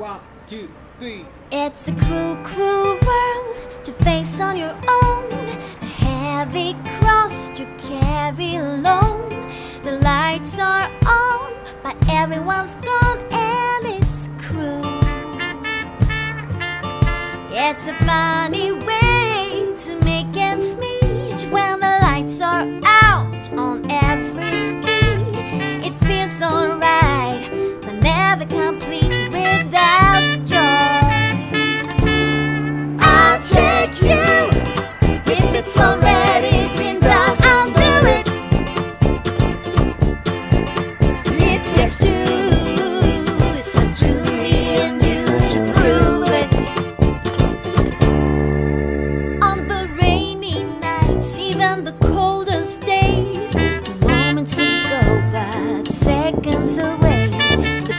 One, two, three. It's a cruel, cruel world to face on your own. A heavy cross to carry alone. The lights are on, but everyone's gone, and it's cruel. It's a funny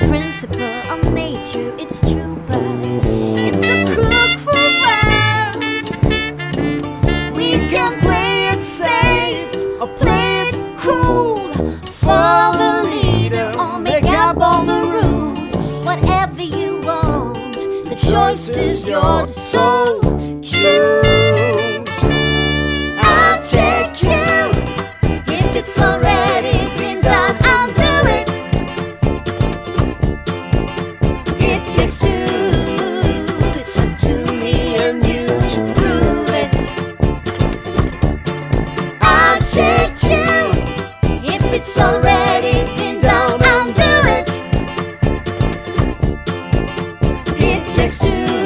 principle of nature, it's true, but it's a cruel, cruel world. We can play it safe or play it cool. Follow the leader or make up all the rules. Whatever you want, the choice is yours. So choose. I'll take you if it's already six two.